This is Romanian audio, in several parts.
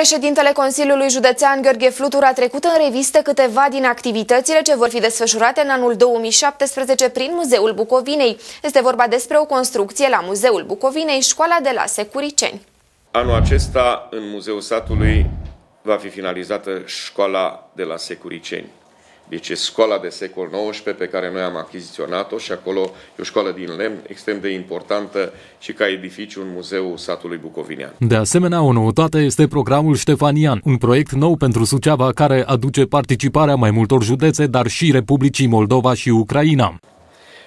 Președintele Consiliului Județean Gheorghe Flutur a trecut în revistă câteva din activitățile ce vor fi desfășurate în anul 2017 prin Muzeul Bucovinei. Este vorba despre o construcție la Muzeul Bucovinei, școala de la Securiceni. Anul acesta, în Muzeul Satului, va fi finalizată școala de la Securiceni. Deci e școala de secol XIX pe care noi am achiziționat-o și acolo e o școală din lemn extrem de importantă și ca edificiu în Muzeul satului Bucovinean. De asemenea, o noutate este programul Ștefanian, un proiect nou pentru Suceava care aduce participarea mai multor județe, dar și Republicii Moldova și Ucraina.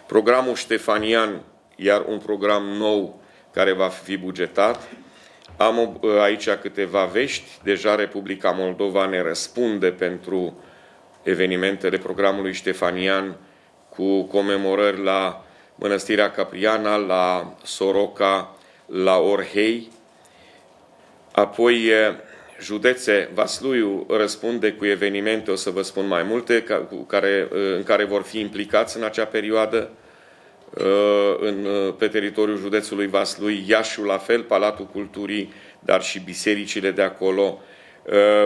Programul Ștefanian, iar un program nou care va fi bugetat, am aici câteva vești. Deja Republica Moldova ne răspunde pentru evenimentele programului Ștefanian cu comemorări la Mănăstirea Capriana, la Soroca, la Orhei. Apoi județe Vasluiu răspunde cu evenimente, o să vă spun mai multe, care, în care vor fi implicați în acea perioadă în, pe teritoriul județului Vaslui, Iașiul la fel, Palatul Culturii, dar și bisericile de acolo, Uh,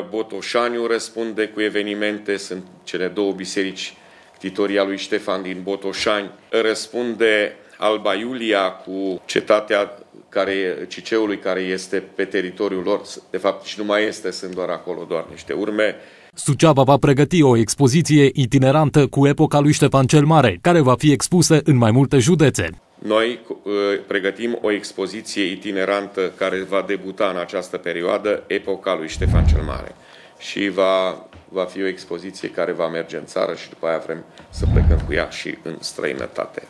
Botoșaniu răspunde cu evenimente, sunt cele două biserici titoria lui Ștefan din Botoșani, răspunde Alba Iulia cu cetatea care, Ciceului care este pe teritoriul lor, de fapt și nu mai este, sunt doar acolo doar niște urme. Suceava va pregăti o expoziție itinerantă cu epoca lui Ștefan cel Mare, care va fi expusă în mai multe județe. Noi uh, pregătim o expoziție itinerantă care va debuta în această perioadă, epoca lui Ștefan cel Mare. Și va, va fi o expoziție care va merge în țară și după aia vrem să plecăm cu ea și în străinătate.